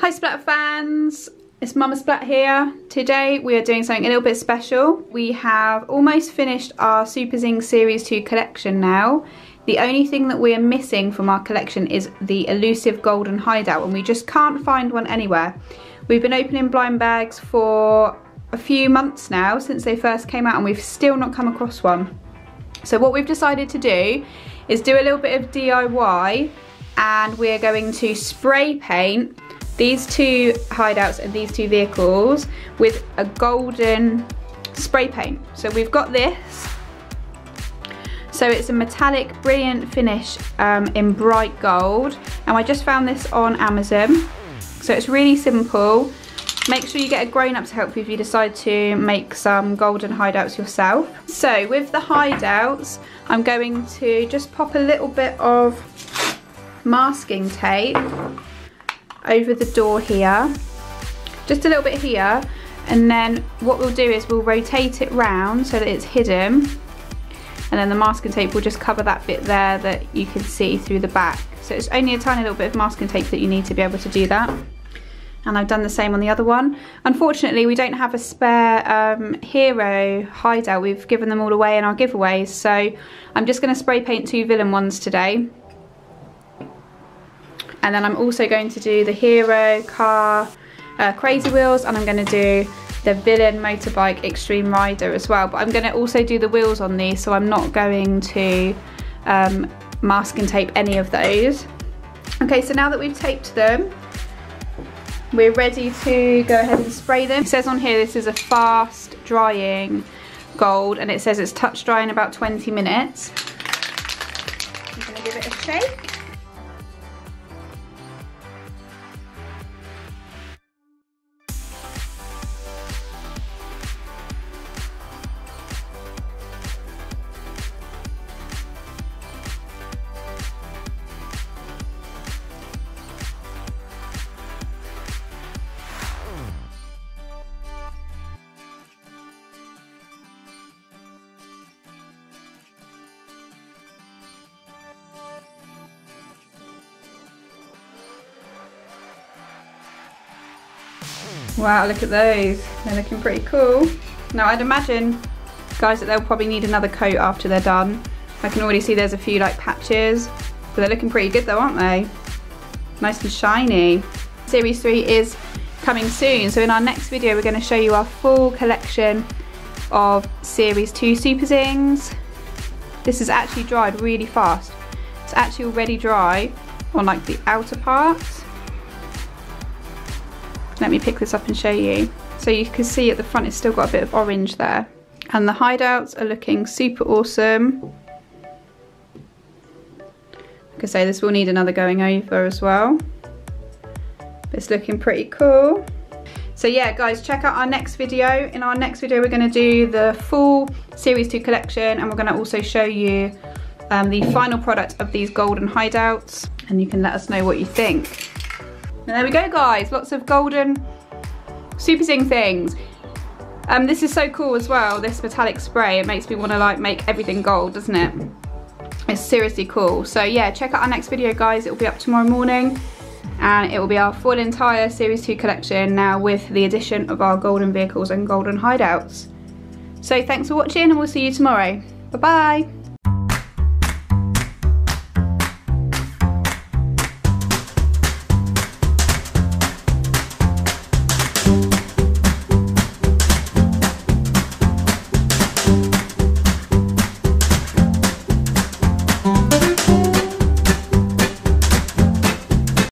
Hi Splat fans, it's Mama Splat here. Today we are doing something a little bit special. We have almost finished our Superzing Series 2 collection now. The only thing that we are missing from our collection is the elusive golden hideout and we just can't find one anywhere. We've been opening blind bags for a few months now since they first came out and we've still not come across one. So what we've decided to do is do a little bit of DIY and we're going to spray paint these two hideouts and these two vehicles with a golden spray paint. So we've got this. So it's a metallic brilliant finish um, in bright gold and I just found this on Amazon. So it's really simple. Make sure you get a grown up to help you if you decide to make some golden hideouts yourself. So with the hideouts, I'm going to just pop a little bit of masking tape over the door here. Just a little bit here. And then what we'll do is we'll rotate it round so that it's hidden. And then the masking tape will just cover that bit there that you can see through the back. So it's only a tiny little bit of masking tape that you need to be able to do that. And I've done the same on the other one. Unfortunately, we don't have a spare um, hero hideout. We've given them all away in our giveaways. So I'm just going to spray paint two villain ones today. And then I'm also going to do the hero car uh, crazy wheels and I'm going to do the villain motorbike extreme rider as well. But I'm going to also do the wheels on these so I'm not going to um, mask and tape any of those. Okay, so now that we've taped them, we're ready to go ahead and spray them. It says on here this is a fast drying gold and it says it's touch dry in about 20 minutes. I'm going to give it a shake. Wow, look at those. They're looking pretty cool. Now I'd imagine, guys, that they'll probably need another coat after they're done. I can already see there's a few like patches, but they're looking pretty good though, aren't they? Nice and shiny. Series 3 is coming soon, so in our next video we're going to show you our full collection of Series 2 Superzings. This is actually dried really fast. It's actually already dry on like the outer parts let me pick this up and show you. So you can see at the front it's still got a bit of orange there. And the hideouts are looking super awesome. Like I say, this will need another going over as well. It's looking pretty cool. So yeah, guys, check out our next video. In our next video, we're gonna do the full Series 2 collection and we're gonna also show you um, the final product of these golden hideouts and you can let us know what you think. And there we go guys, lots of golden Super Zing things. Um, this is so cool as well, this metallic spray. It makes me want to like make everything gold, doesn't it? It's seriously cool. So yeah, check out our next video guys. It will be up tomorrow morning and it will be our full entire Series 2 collection now with the addition of our golden vehicles and golden hideouts. So thanks for watching and we'll see you tomorrow. Bye bye.